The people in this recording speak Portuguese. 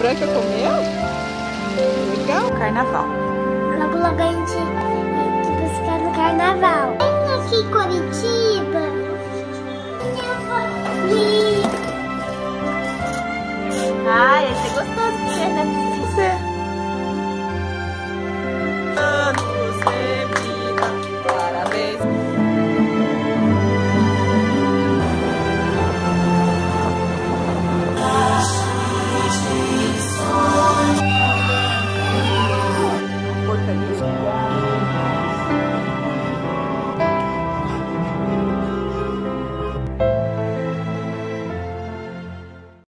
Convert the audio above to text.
Branca comeu? Legal. Carnaval. Logo, logo a gente vai buscar no carnaval. Vem aqui, Curitiba. Ai, esse é gostoso né?